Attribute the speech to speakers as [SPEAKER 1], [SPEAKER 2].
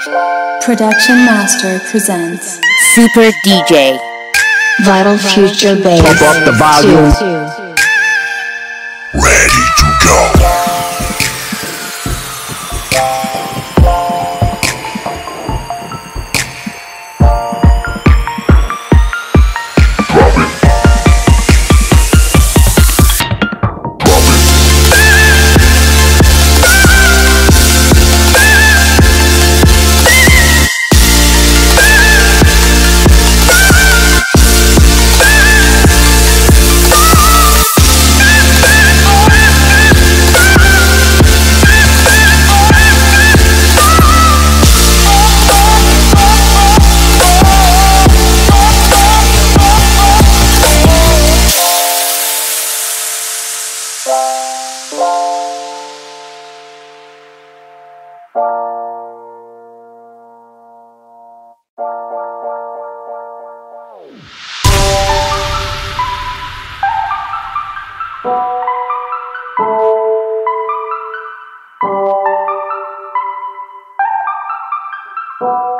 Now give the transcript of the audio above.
[SPEAKER 1] Production Master presents
[SPEAKER 2] Super DJ.
[SPEAKER 3] Vital Future Bass.
[SPEAKER 4] Pump up the volume.
[SPEAKER 3] Two. Bye.